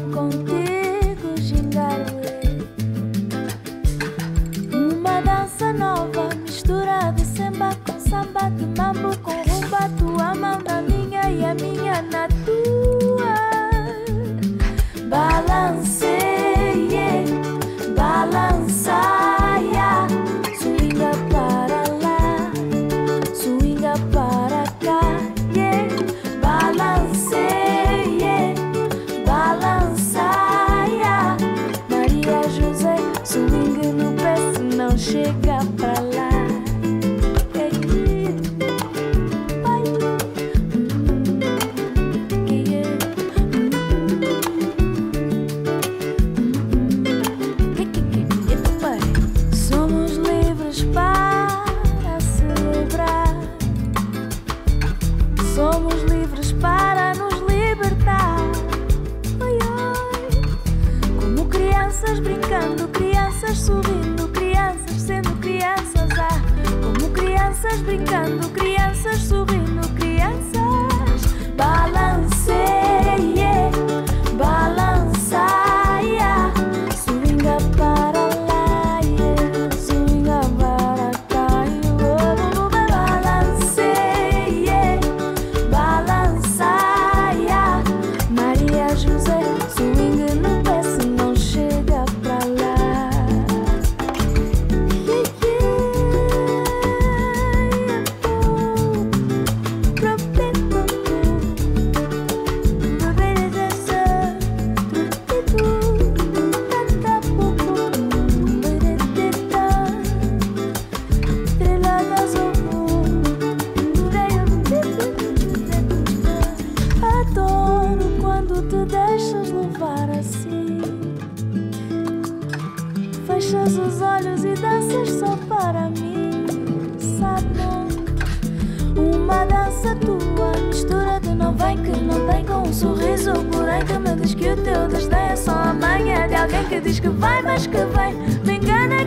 contigo, Jingaru. chega pra lá. É é? É Somos que para que Somos que para que libertar. que oi. que crianças brincando, crianças que brincando, crianças sorrindo. Fechas os olhos e danças só para mim, sabe? Uma dança tua, mistura de não vem que não tem com um sorriso. Porém, que me diz que o teu desdém é só a manha de alguém que diz que vai, mas que vem. Me engana